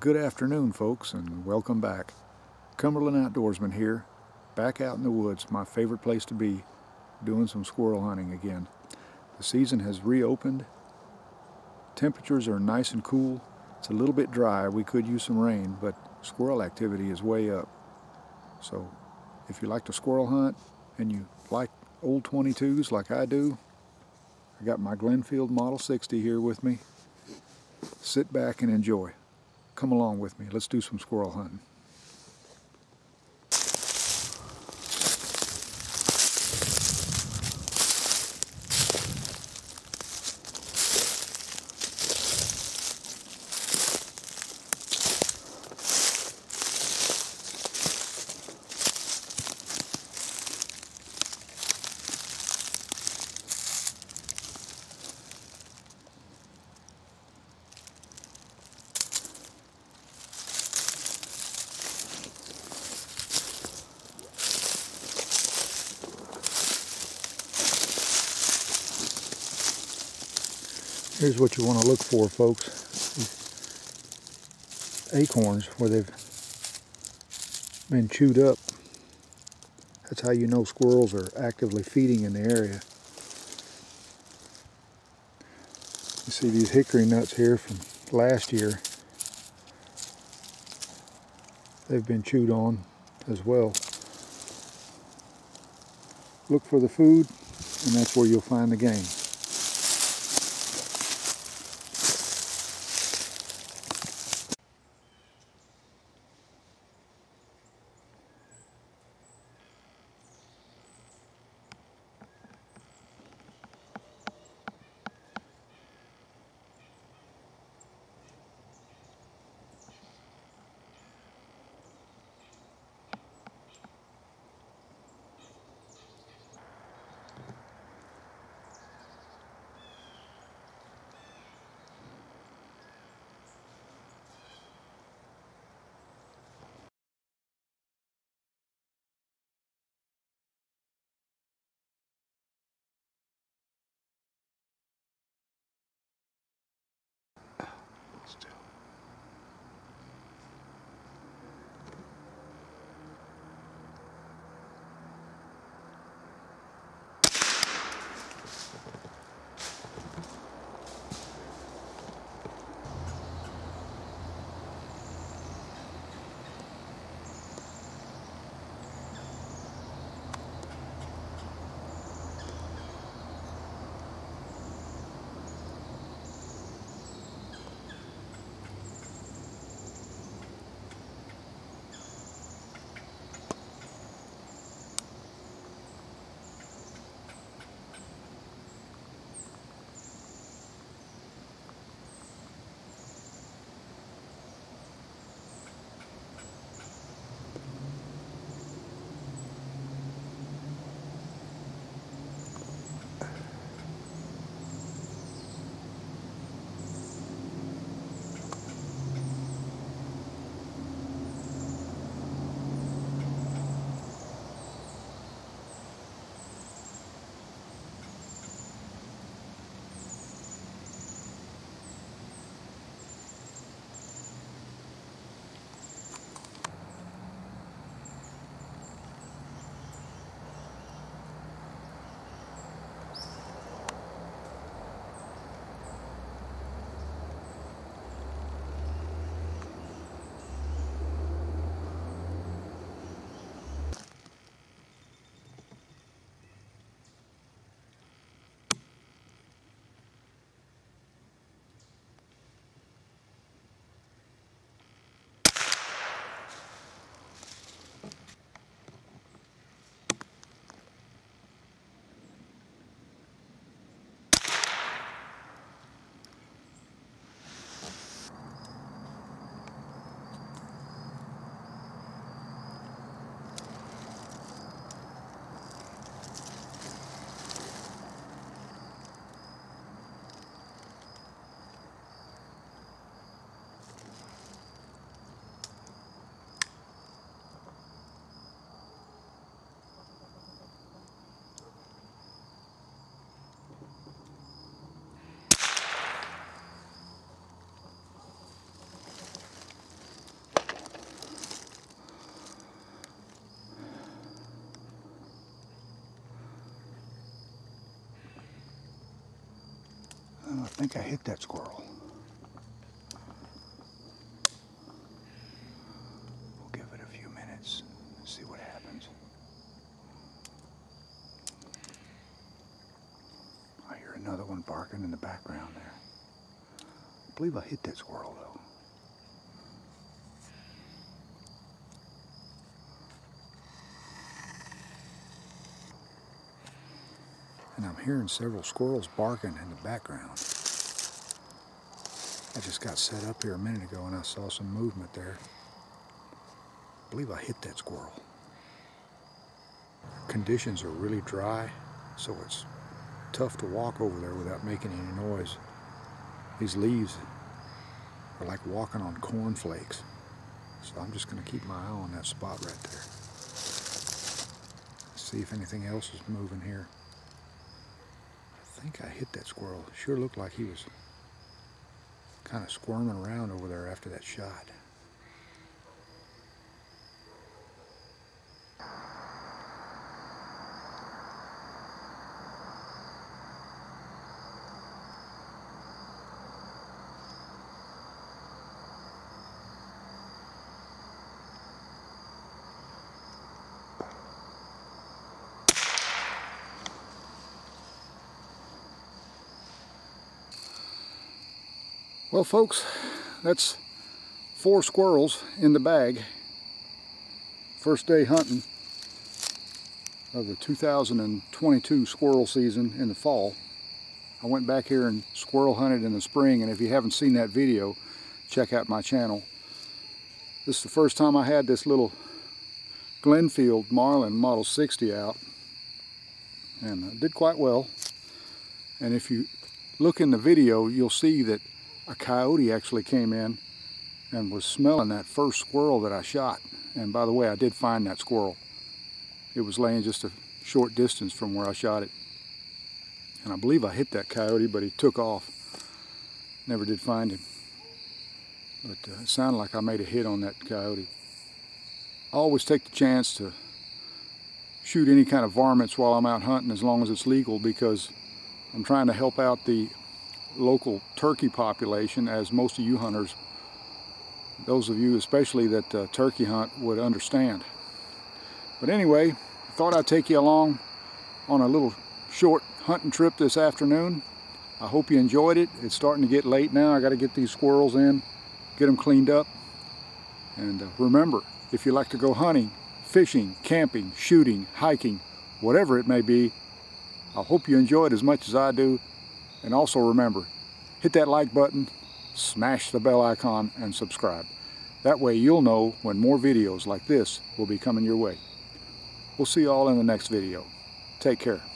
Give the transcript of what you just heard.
Good afternoon, folks, and welcome back. Cumberland Outdoorsman here, back out in the woods, my favorite place to be, doing some squirrel hunting again. The season has reopened. Temperatures are nice and cool. It's a little bit dry. We could use some rain, but squirrel activity is way up. So if you like to squirrel hunt and you like old 22s like I do, I got my Glenfield Model 60 here with me. Sit back and enjoy come along with me. Let's do some squirrel hunting. Here's what you want to look for, folks. These acorns where they've been chewed up. That's how you know squirrels are actively feeding in the area. You see these hickory nuts here from last year. They've been chewed on as well. Look for the food, and that's where you'll find the game. I think I hit that squirrel. We'll give it a few minutes and see what happens. I hear another one barking in the background there. I believe I hit that squirrel though. And I'm hearing several squirrels barking in the background. I just got set up here a minute ago and I saw some movement there. I believe I hit that squirrel. Conditions are really dry, so it's tough to walk over there without making any noise. These leaves are like walking on cornflakes. So I'm just going to keep my eye on that spot right there. See if anything else is moving here. I think I hit that squirrel. Sure looked like he was kind of squirming around over there after that shot. Well, folks, that's four squirrels in the bag. First day hunting of the 2022 squirrel season in the fall. I went back here and squirrel hunted in the spring, and if you haven't seen that video, check out my channel. This is the first time I had this little Glenfield Marlin Model 60 out, and I did quite well. And if you look in the video, you'll see that a coyote actually came in and was smelling that first squirrel that I shot. And by the way, I did find that squirrel. It was laying just a short distance from where I shot it. And I believe I hit that coyote, but he took off. Never did find him. But uh, it sounded like I made a hit on that coyote. I always take the chance to shoot any kind of varmints while I'm out hunting as long as it's legal because I'm trying to help out the local turkey population as most of you hunters, those of you especially that uh, turkey hunt would understand. But anyway, I thought I'd take you along on a little short hunting trip this afternoon. I hope you enjoyed it. It's starting to get late now. I got to get these squirrels in, get them cleaned up. And uh, remember, if you like to go hunting, fishing, camping, shooting, hiking, whatever it may be, I hope you enjoy it as much as I do. And also remember, hit that like button, smash the bell icon, and subscribe. That way you'll know when more videos like this will be coming your way. We'll see you all in the next video. Take care.